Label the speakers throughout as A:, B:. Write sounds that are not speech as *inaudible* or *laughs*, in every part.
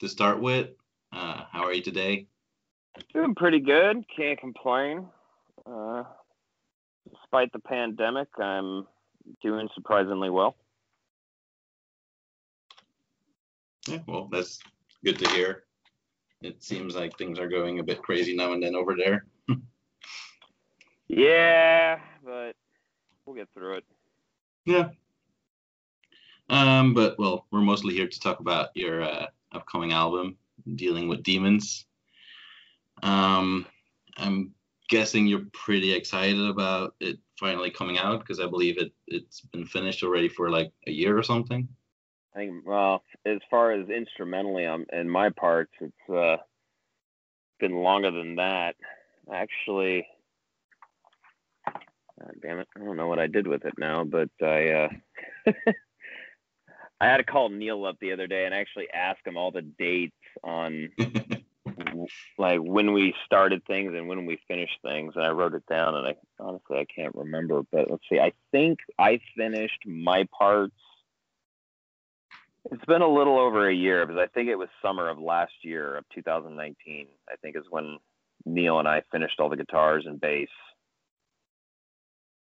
A: to start with, uh, how are you today?
B: Doing pretty good. Can't complain. Uh, despite the pandemic, I'm doing surprisingly well.
A: Yeah, well, that's good to hear. It seems like things are going a bit crazy now and then over there. *laughs*
B: yeah, but we'll get through it.
A: Yeah. Um, but well, we're mostly here to talk about your uh, upcoming album, Dealing with Demons. Um, I'm guessing you're pretty excited about it finally coming out because I believe it it's been finished already for like a year or something.
B: I think well, as far as instrumentally, um, in my parts, it's uh, been longer than that. Actually, God damn it, I don't know what I did with it now, but I uh, *laughs* I had to call Neil up the other day and actually ask him all the dates on *laughs* like when we started things and when we finished things and I wrote it down and I honestly I can't remember but let's see. I think I finished my parts. It's been a little over a year because I think it was summer of last year of 2019 I think is when Neil and I finished all the guitars and bass.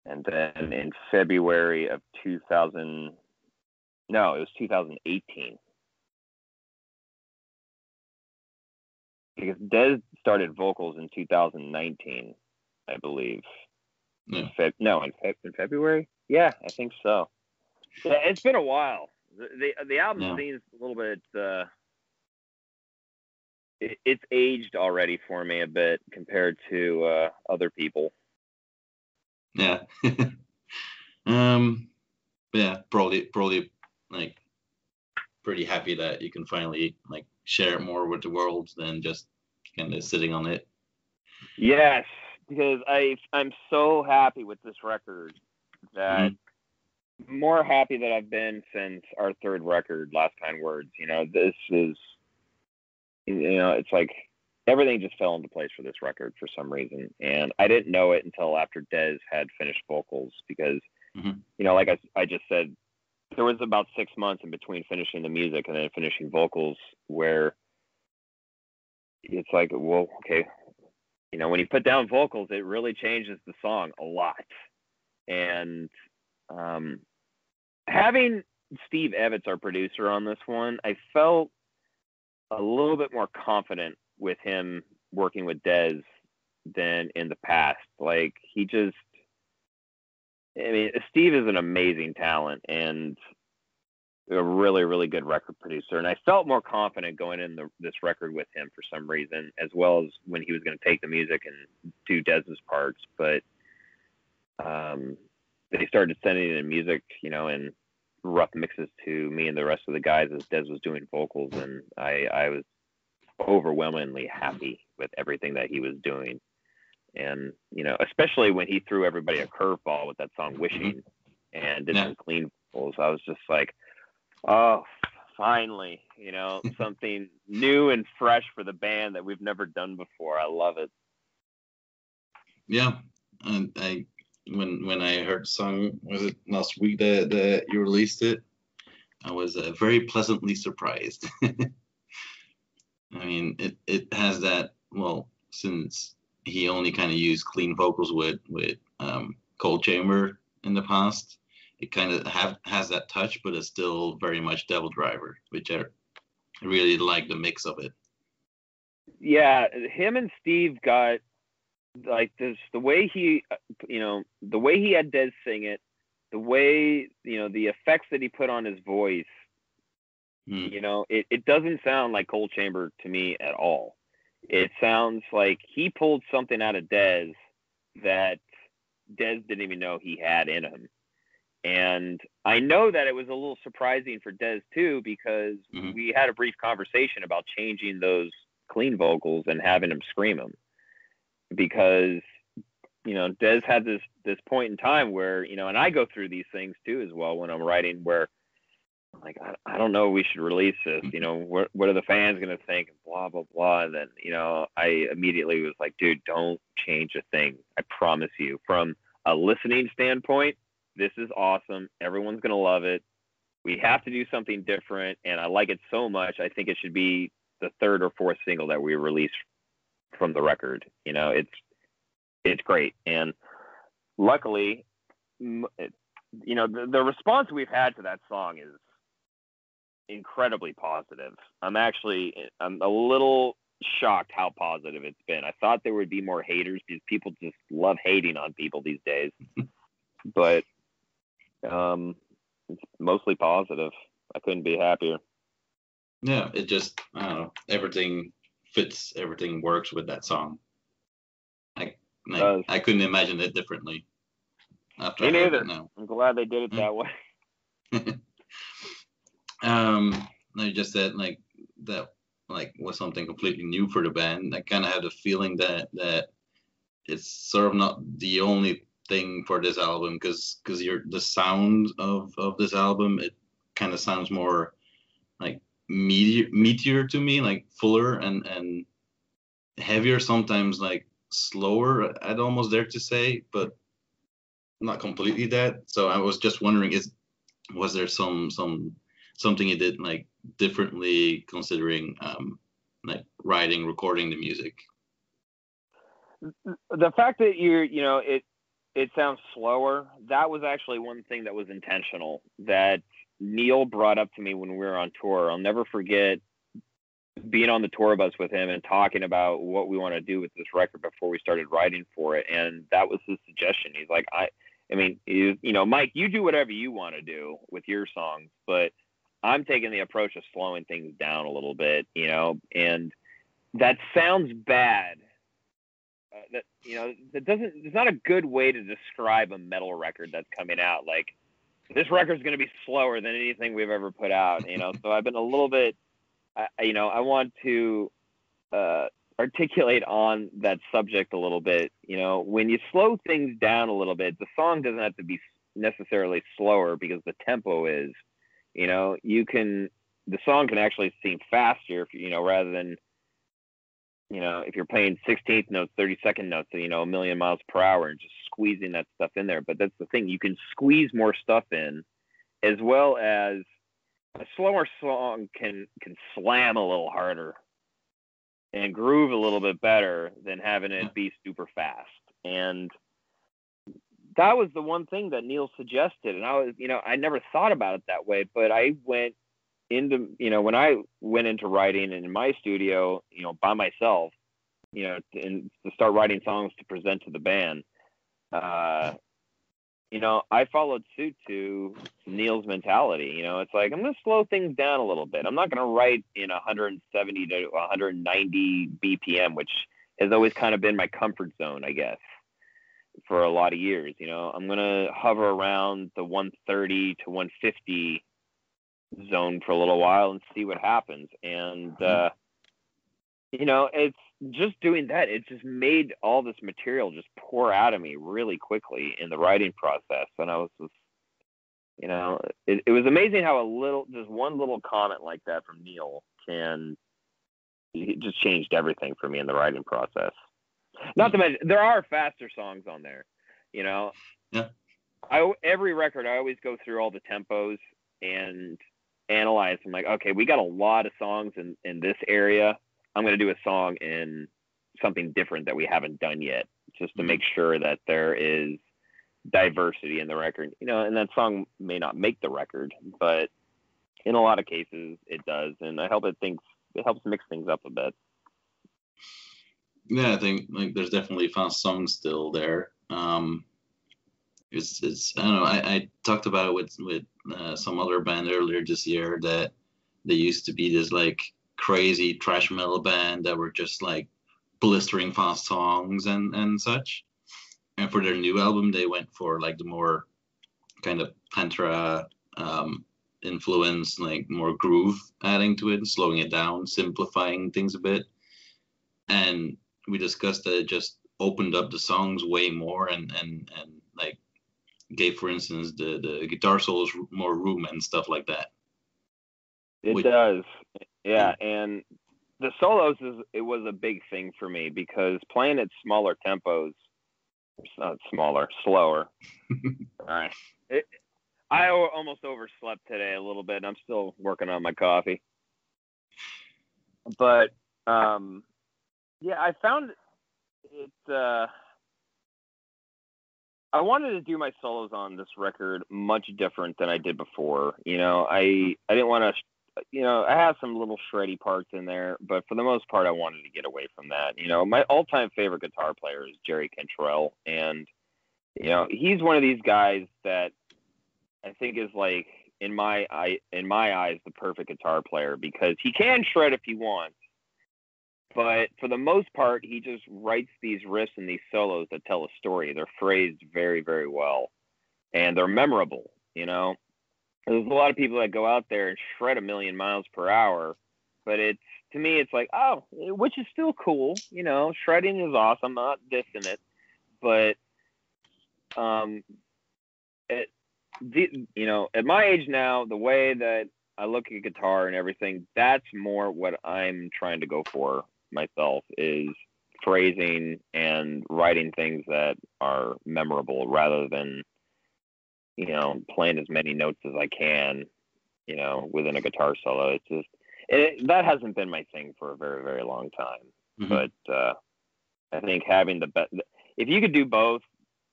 B: And then in February of 2000 no it was 2018 because Dez started vocals in 2019, I believe.
A: Yeah.
B: Fe- no, in, Fe- in February. Yeah, I think so. Yeah, it's been a while. The the, the album
A: Yeah.
B: seems a little bit. Uh, it, it's aged already for me a bit compared to uh, other people.
A: Yeah. *laughs* um. Yeah. Probably. Probably. Like. Pretty happy that you can finally like share it more with the world than just kind of sitting on it.
B: Yes, because I I'm so happy with this record that more happy that I've been since our third record, Last Kind Words. You know, this is you know, it's like everything just fell into place for this record for some reason. And I didn't know it until after Dez had finished vocals because
A: Mhm.
B: you know, like I, I just said, there was about six months in between finishing the music and then finishing vocals where it's like, well, okay, you know, when you put down vocals, it really changes the song a lot. And um, having Steve Evans, our producer, on this one, I felt a little bit more confident with him working with Dez than in the past. Like he just, I mean, Steve is an amazing talent and a really, really good record producer. And I felt more confident going in the, this record with him for some reason, as well as when he was going to take the music and do Dez's parts. But um, they started sending in music, you know, and rough mixes to me and the rest of the guys as Dez was doing vocals, and I, I was overwhelmingly happy with everything that he was doing. And you know, especially when he threw everybody a curveball with that song "Wishing" and did
A: Yeah.
B: some clean vocals, I was just like, "Oh, finally!" You know, *laughs* something new and fresh for the band that we've never done before. I love it.
A: Yeah, and I when when I heard the song was it last week that that you released it, I was uh, very pleasantly surprised. *laughs* I mean, it it has that well since he only kind of used clean vocals with with um, Coal Chamber in the past. It kind of have has that touch, but it's still very much DevilDriver, which I really like the mix of it.
B: yeah, him and Steve got like this the way he, uh, you know, the way he had Dez sing it, the way you know the effects that he put on his voice.
A: Hmm.
B: You know, it, it doesn't sound like Coal Chamber to me at all. It sounds like he pulled something out of Dez that Dez didn't even know he had in him. And I know that it was a little surprising for Dez too, because
A: Mhm.
B: we had a brief conversation about changing those clean vocals and having him scream them. Because, you know, Dez had this this point in time where, you know, and I go through these things too as well when I'm writing where like, I, I don't know, we should release this. You know, what what are the fans gonna think? Blah blah blah. And then, you know, I immediately was like, dude, don't change a thing. I promise you. From a listening standpoint, this is awesome. Everyone's gonna love it. We have to do something different, and I like it so much. I think it should be the third or fourth single that we release from the record. You know, it's it's great, and luckily, you know, the, the response we've had to that song is incredibly positive. I'm actually I'm a little shocked how positive it's been. I thought there would be more haters because people just love hating on people these days. *laughs* but um it's mostly positive. I couldn't be happier.
A: Yeah, it just I don't know, everything fits, everything works with that song. I I, I couldn't imagine it differently.
B: After Me neither. I'm glad they did it that way. *laughs*
A: um, I just said like that like was something completely new for the band. I kind of had a feeling that that it's sort of not the only thing for this album because because you're the sound of of this album it kind of sounds more like meteor meteor to me like fuller and and heavier sometimes like slower i'd almost dare to say but not completely that so i was just wondering is was there some some something you did like differently considering um, like writing, recording the music?
B: The fact that you're, you know, it it sounds slower. That was actually one thing that was intentional. That Neil brought up to me when we were on tour. I'll never forget being on the tour bus with him and talking about what we want to do with this record before we started writing for it. And that was his suggestion. He's like, I, I mean, you, you know, Mike, you do whatever you want to do with your songs, but I'm taking the approach of slowing things down a little bit, you know, and that sounds bad. Uh, that you know, that doesn't. It's not a good way to describe a metal record that's coming out. Like this record's going to be slower than anything we've ever put out, you know. *laughs* so I've been a little bit, I, you know, I want to uh, articulate on that subject a little bit. You know, when you slow things down a little bit, the song doesn't have to be necessarily slower because the tempo is you know, you can the song can actually seem faster if you know rather than you know if you're playing 16th notes 32nd notes you know a million miles per hour and just squeezing that stuff in there. But that's the thing you can squeeze more stuff in as well as a slower song can can slam a little harder and groove a little bit better than having it be super fast. And that was the one thing that Neil suggested, and I was, you know, I never thought about it that way, but I went into, you know, when I went into writing in my studio, you know, by myself, you know, and to start writing songs to present to the band, uh, you know, I followed suit to Neil's mentality. You know, it's like I'm going to slow things down a little bit. I'm not going to write in 170 to 190 BPM, which has always kind of been my comfort zone, I guess for a lot of years. You know, I'm gonna hover around the 130 to 150 zone for a little while and see what happens. And mm-hmm. uh, you know, it's just doing that. It just made all this material just pour out of me really quickly in the writing process. And I was just, you know, it, it was amazing how a little, just one little comment like that from Neil can, it just changed everything for me in the writing process. Not to mention, there are faster songs on there. You know.
A: Yeah.
B: I every record I always go through all the tempos and analyze. I'm like, okay, we got a lot of songs in in this area. I'm gonna do a song in something different that we haven't done yet, just to mm-hmm. make sure that there is diversity in the record. You know, and that song may not make the record, but in a lot of cases it does, and I help it thinks it helps mix things up a bit.
A: Yeah, I think like there's definitely fast songs still there. Um, it's it's I don't know. I, I talked about it with with uh, some other band earlier this year that they used to be this like crazy thrash metal band that were just like blistering fast songs and and such. And for their new album, they went for like the more kind of Pantera um, influence, like more groove adding to it, slowing it down, simplifying things a bit. And we discussed that it just opened up the songs way more and and and like gave for instance the the guitar solos more room and stuff like that.
B: It Which, does. Yeah and the solos is it was a big thing for me because playing at smaller tempos not smaller slower. *laughs* All right it, i almost overslept today a little bit i'm still working on my coffee. But um, yeah, I found it. Uh, I wanted to do my solos on this record much different than I did before. You know, I I didn't want to. You know, I have some little shreddy parts in there, but for the most part, I wanted to get away from that. You know, my all-time favorite guitar player is Jerry Cantrell, and you know, he's one of these guys that I think is like in my eye in my eyes the perfect guitar player because he can shred if he wants but for the most part he just writes these riffs and these solos that tell a story. They're phrased very very well and they're memorable you know? There's a lot of people that go out there and shred a million miles per hour but it's to me it's like oh which is still cool you know? Shredding is awesome. I'm not dissing it but um it you know, at my age now, the way that I look at guitar and everything, that's more what I'm trying to go for myself is phrasing and writing things that are memorable rather than, you know, playing as many notes as I can, you know, within a guitar solo. It's just, it, that hasn't been my thing for a very, very long time. Mm-hmm. But uh, I think having the best, if you could do both,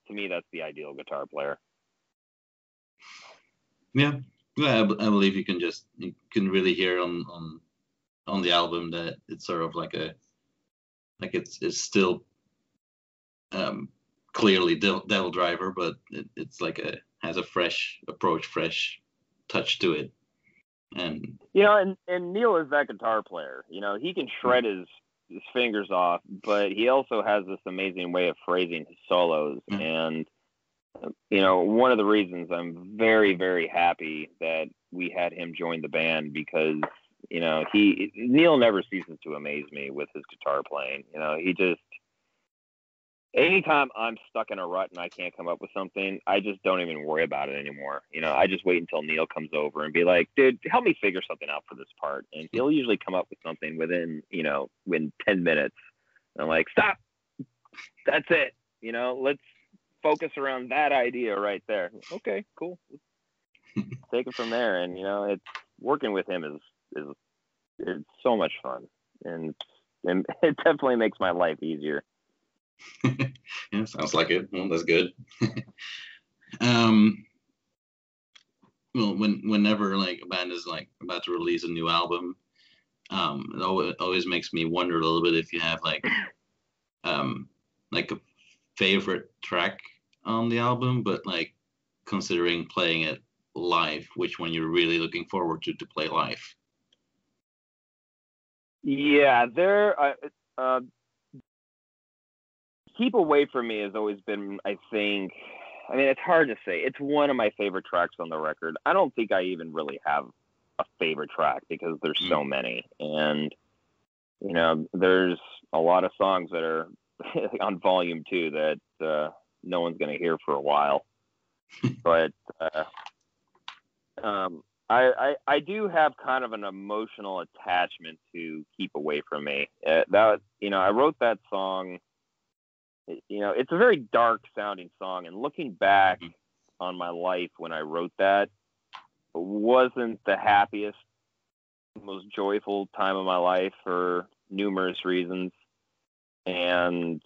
B: to me, that's the ideal guitar player.
A: Yeah, yeah, I, I believe you can just you can really hear on on on the album that it's sort of like a like it's it's still um clearly devil driver but it, it's like a has a fresh approach fresh touch to it. And
B: you know and, and neil is that guitar player you know he can shred his his fingers off but he also has this amazing way of phrasing his solos. Yeah. and you know, one of the reasons I'm very, very happy that we had him join the band because, you know, he Neil never ceases to amaze me with his guitar playing. You know, he just anytime I'm stuck in a rut and I can't come up with something, I just don't even worry about it anymore. You know, I just wait until Neil comes over and be like, dude, help me figure something out for this part. And he'll usually come up with something within, you know, within 10 minutes. And I'm like, stop. That's it. You know, let's focus around that idea right there. Okay, cool. *laughs* Take it from there, and you know, it's working with him is is it's so much fun, and and *laughs* it definitely makes my life easier. *laughs*
A: yeah, sounds like it. Well, that's good. *laughs* um, well, when whenever like a band is like about to release a new album, um, it always, always makes me wonder a little bit if you have like, um, like a favorite track on the album, but like considering playing it live, which one you're really looking forward to to play live?
B: Yeah, there. Uh, uh, keep away from me has always been, I think. I mean, it's hard to say. It's one of my favorite tracks on the record. I don't think I even really have a favorite track because there's so many, and you know, there's a lot of songs that are *laughs* on volume two that uh, no one's going to hear for a while. *laughs* but uh, um, I, I, I do have kind of an emotional attachment to "Keep Away from Me." Uh, that you know, I wrote that song. You know, it's a very dark sounding song, and looking back on my life when I wrote that, wasn't the happiest, most joyful time of my life for numerous reasons. And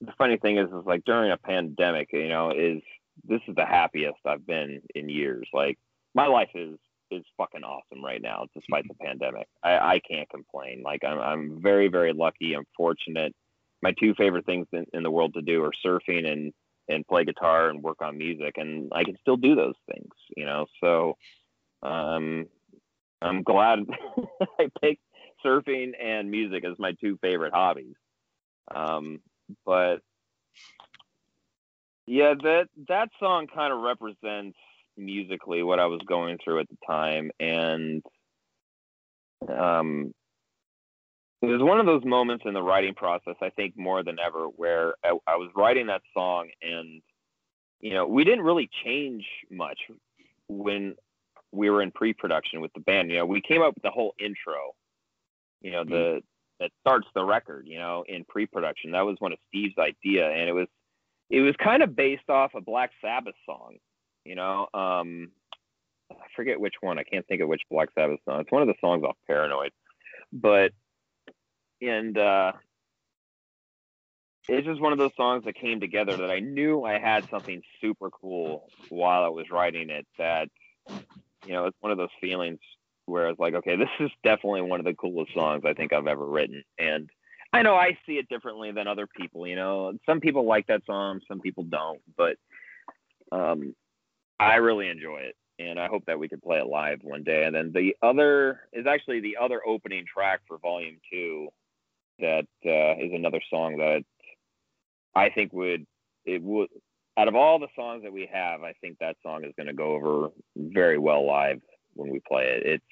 B: the funny thing is, is like during a pandemic, you know, is this is the happiest I've been in years. Like my life is is fucking awesome right now, despite the pandemic. I, I can't complain. Like I'm I'm very very lucky. I'm fortunate. My two favorite things in, in the world to do are surfing and and play guitar and work on music, and I can still do those things. You know, so um, I'm glad *laughs* I picked surfing and music as my two favorite hobbies. Um, but yeah, that that song kind of represents musically what I was going through at the time, and um, it was one of those moments in the writing process. I think more than ever, where I, I was writing that song, and you know, we didn't really change much when we were in pre-production with the band. You know, we came up with the whole intro. You know, the that starts the record, you know, in pre-production. That was one of Steve's idea, and it was it was kind of based off a Black Sabbath song, you know. Um, I forget which one. I can't think of which Black Sabbath song. It's one of the songs off Paranoid. but and uh, it's just one of those songs that came together that I knew I had something super cool while I was writing it. That you know, it's one of those feelings where it's like, okay, this is definitely one of the coolest songs I think I've ever written, and I know I see it differently than other people. You know, some people like that song, some people don't, but um, I really enjoy it, and I hope that we could play it live one day. And then the other is actually the other opening track for Volume Two. That uh, is another song that I think would it would out of all the songs that we have, I think that song is going to go over very well live when we play it. It's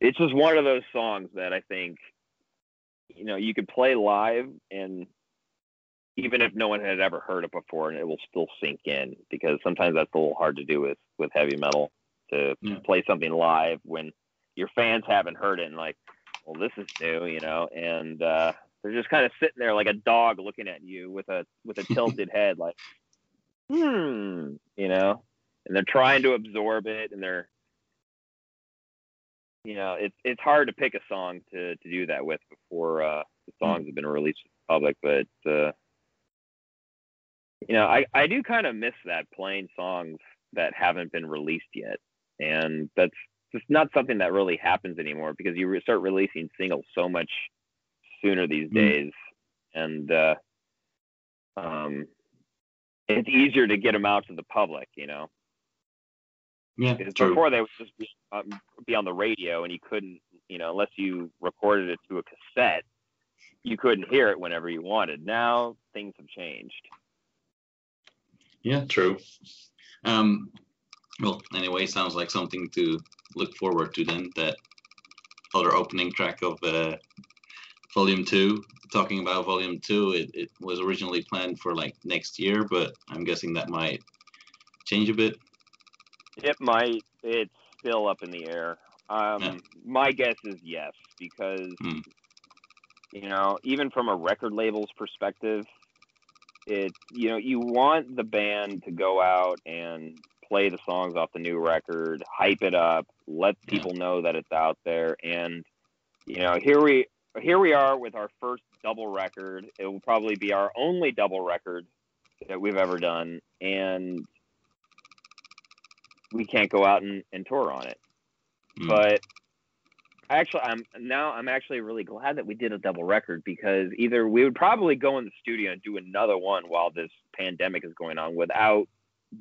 B: it's just one of those songs that I think you know you could play live and even if no one had ever heard it before and it will still sink in because sometimes that's a little hard to do with with heavy metal to yeah. play something live when your fans haven't heard it and like well this is new you know and uh they're just kind of sitting there like a dog looking at you with a with a *laughs* tilted head, like, hmm, you know, and they're trying to absorb it, and they're, you know, it's it's hard to pick a song to to do that with before uh, the hmm. songs have been released to the public, but uh, you know, I I do kind of miss that playing songs that haven't been released yet, and that's just not something that really happens anymore because you start releasing singles so much sooner these mm. days, and uh, um, it's easier to get them out to the public, you know.
A: Yeah,
B: before they would just be, um, be on the radio, and you couldn't, you know, unless you recorded it to a cassette, you couldn't hear it whenever you wanted. Now things have changed.
A: Yeah, true. Um, well, anyway, sounds like something to look forward to then. That other opening track of uh, volume two talking about volume two it, it was originally planned for like next year but i'm guessing that might change a bit
B: it might it's still up in the air um, yeah. my guess is yes because mm. you know even from a record label's perspective it you know you want the band to go out and play the songs off the new record hype it up let people yeah. know that it's out there and you know here we here we are with our first double record. It will probably be our only double record that we've ever done, and we can't go out and, and tour on it. Mm. But actually, I'm now I'm actually really glad that we did a double record because either we would probably go in the studio and do another one while this pandemic is going on without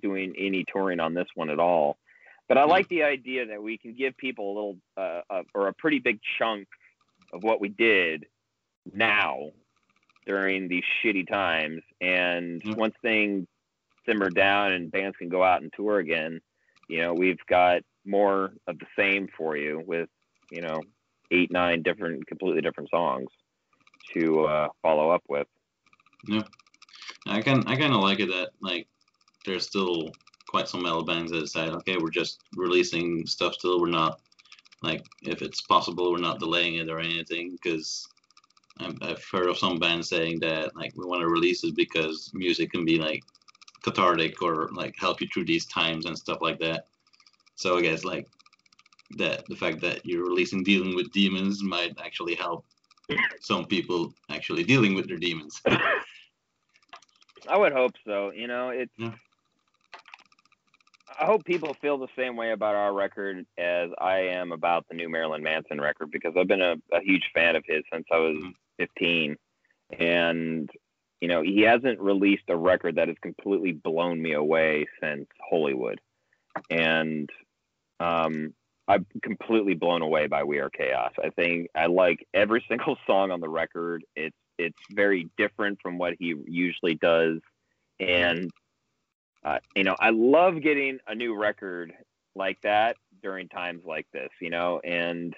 B: doing any touring on this one at all. But I hmm. like the idea that we can give people a little uh, uh, or a pretty big chunk of what we did now during these shitty times. And mm-hmm. once things simmer down and bands can go out and tour again, you know, we've got more of the same for you with, you know, eight, nine different, completely different songs to uh, follow up with.
A: Yeah, I can I kind of like it that like there's still quite some metal bands that decide, okay, we're just releasing stuff still. We're not like if it's possible we're not delaying it or anything because I've heard of some bands saying that like we want to release it because music can be like cathartic or like help you through these times and stuff like that. So I guess like that the fact that you're releasing dealing with demons might actually help some people actually dealing with their demons. *laughs*
B: I would hope so. You know, it's yeah. I hope people feel the same way about our record as I am about the new Marilyn Manson record because I've been a, a huge fan of his since I was mm-hmm. 15. And, you know, he hasn't released a record that has completely blown me away since Hollywood. And um, I'm completely blown away by We Are Chaos. I think I like every *laughs* single song on the record. It's it's very different from what he usually does. And uh, you know, I love getting a new record like that during times like this, you know, and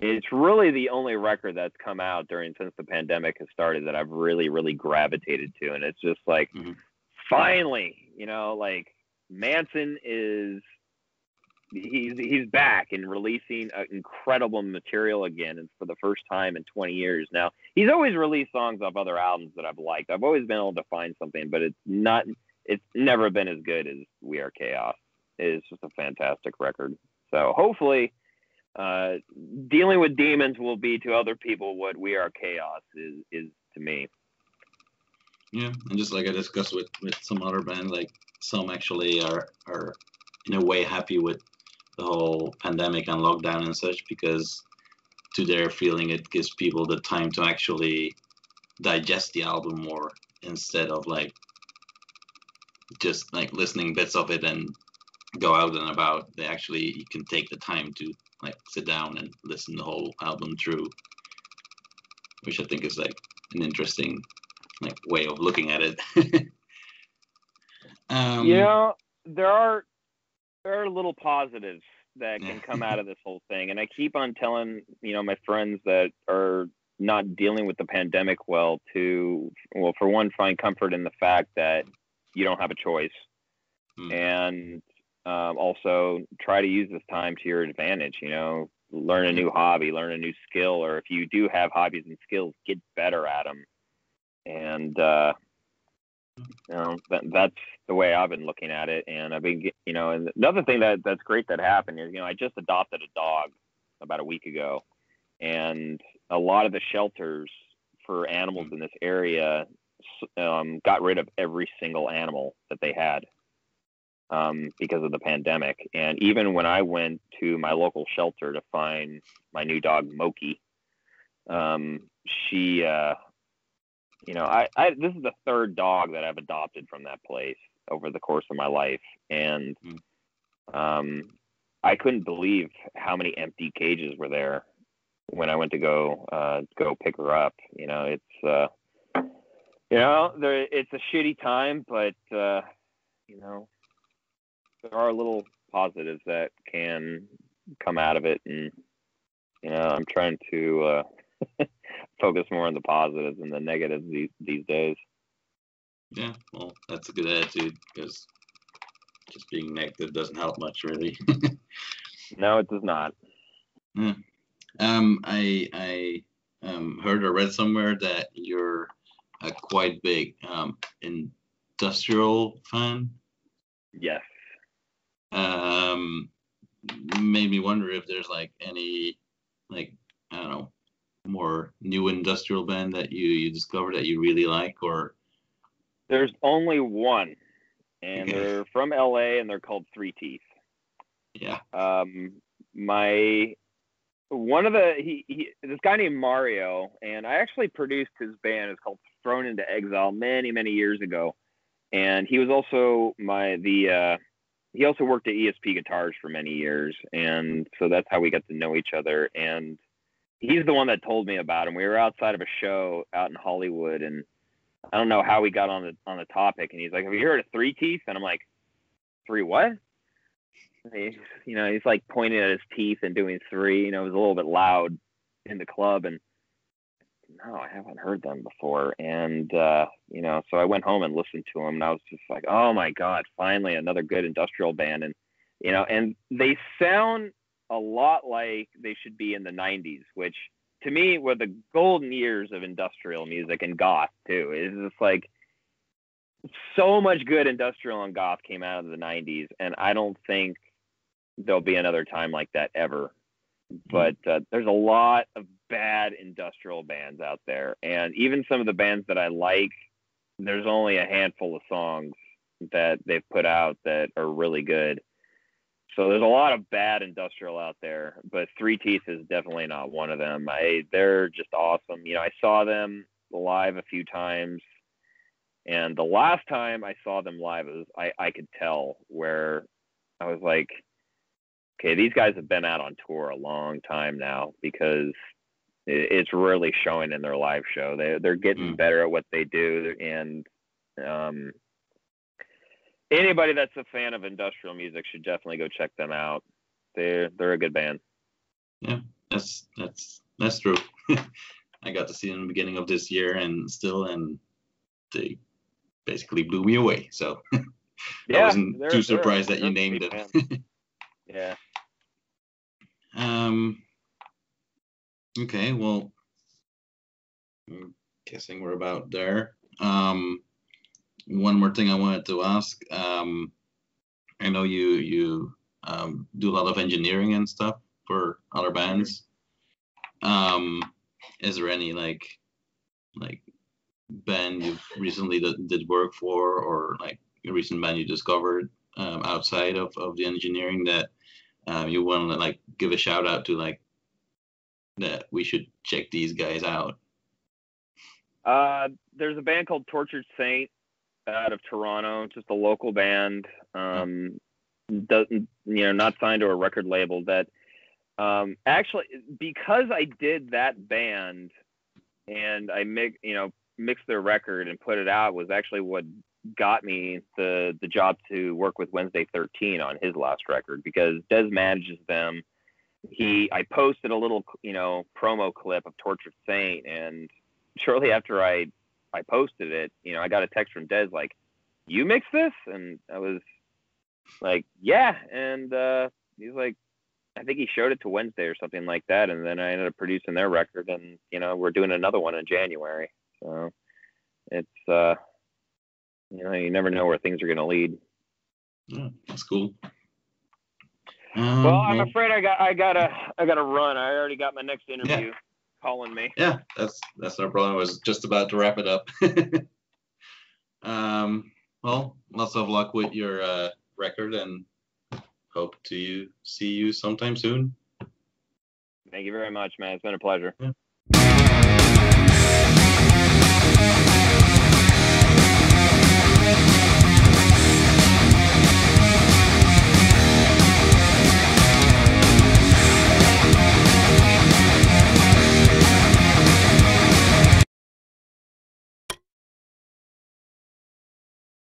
B: it's really the only record that's come out during since the pandemic has started that I've really, really gravitated to. And it's just like, mm-hmm. finally, you know, like Manson is he's he's back and releasing incredible material again and for the first time in 20 years now he's always released songs off other albums that i've liked i've always been able to find something but it's not it's never been as good as We Are Chaos. It is just a fantastic record. So hopefully uh, dealing with demons will be to other people what we are chaos is is to me.
A: Yeah, and just like I discussed with with some other bands, like some actually are are in a way happy with the whole pandemic and lockdown and such because to their feeling it gives people the time to actually digest the album more instead of like just like listening bits of it and go out and about they actually you can take the time to like sit down and listen the whole album through which i think is like an interesting like way of looking at it *laughs*
B: um, yeah there are there are little positives that can *laughs* come out of this whole thing and i keep on telling you know my friends that are not dealing with the pandemic well to well for one find comfort in the fact that you don't have a choice mm. and um, also try to use this time to your advantage you know learn a new hobby learn a new skill or if you do have hobbies and skills get better at them and uh, you know that, that's the way i've been looking at it. And i've been you know and another thing that that's great that happened is you know i just adopted a dog about a week ago. And a lot of the shelters for animals in this area um, got rid of every single animal that they had um, because of the pandemic. And even when I went to my local shelter to find my new dog Moki, um, she, uh, you know, I, I this is the third dog that I've adopted from that place over the course of my life, and hmm. um, I couldn't believe how many empty cages were there when I went to go uh, go pick her up. You know, it's uh, you know, there it's a shitty time, but uh, you know, there are little positives that can come out of it, and you know, I'm trying to uh, *laughs* focus more on the positives and the negatives these these days.
A: Yeah, well, that's a good attitude because just being negative doesn't help much, really. *laughs*
B: no, it does not.
A: Yeah. Um, I I um, heard or read somewhere that you're a quite big um, industrial fan.
B: Yes.
A: Um, made me wonder if there's like any like I don't know more new industrial band that you you discovered that you really like or
B: there's only one and they're from LA and they're called Three Teeth.
A: Yeah.
B: Um my one of the he, he this guy named Mario, and I actually produced his band. It's called Thrown into Exile many many years ago, and he was also my the uh, he also worked at ESP Guitars for many years, and so that's how we got to know each other. And he's the one that told me about him. We were outside of a show out in Hollywood, and I don't know how we got on the on the topic. And he's like, "Have you heard of Three Teeth?" And I'm like, "Three what?" You know, he's like pointing at his teeth and doing three. You know, it was a little bit loud in the club, and no, I haven't heard them before. And uh, you know, so I went home and listened to them, and I was just like, oh my god, finally another good industrial band. And you know, and they sound a lot like they should be in the '90s, which to me were the golden years of industrial music and goth too. It's just like so much good industrial and goth came out of the 90s and i don't think there'll be another time like that ever. But uh, there's a lot of bad industrial bands out there, and even some of the bands that I like, there's only a handful of songs that they've put out that are really good. So there's a lot of bad industrial out there, but Three Teeth is definitely not one of them. I they're just awesome. You know, I saw them live a few times, and the last time I saw them live, was I I could tell where I was like, okay, these guys have been out on tour a long time now because it's really showing in their live show. They they're getting mm. better at what they do, and um, anybody that's a fan of industrial music should definitely go check them out. They're they're a good band.
A: Yeah, that's that's that's true. *laughs* I got to see them in the beginning of this year, and still, and they basically blew me away. So *laughs*
B: yeah,
A: I wasn't too surprised that you named it. *laughs*
B: yeah.
A: Um, okay, well, I'm guessing we're about there. Um, one more thing I wanted to ask. Um, I know you you um, do a lot of engineering and stuff for other bands. Um, is there any like like band you've recently did, did work for, or like a recent band you discovered um, outside of, of the engineering that um, you want to like give a shout out to, like that we should check these guys out?
B: Uh, there's a band called Tortured Saint out of Toronto, just a local band. Um, doesn't you know not signed to a record label that um, actually because I did that band and I mix you know mixed their record and put it out was actually what got me the the job to work with Wednesday 13 on his last record because Dez manages them. He I posted a little you know promo clip of Tortured Saint and shortly after I I posted it, you know, I got a text from Dez like, "You mix this?" And I was like, "Yeah." And uh, he's like, I think he showed it to Wednesday or something like that, and then I ended up producing their record, and you know, we're doing another one in January. So it's uh, you know, you never know where things are going to lead.
A: Yeah, that's cool.
B: Um, well, I'm afraid I got I gotta I gotta run. I already got my next interview. Yeah calling me.
A: Yeah, that's that's no problem. I was just about to wrap it up. *laughs* um, well, lots of luck with your uh, record, and hope to see you sometime soon.
B: Thank you very much, man. It's been a pleasure. Yeah.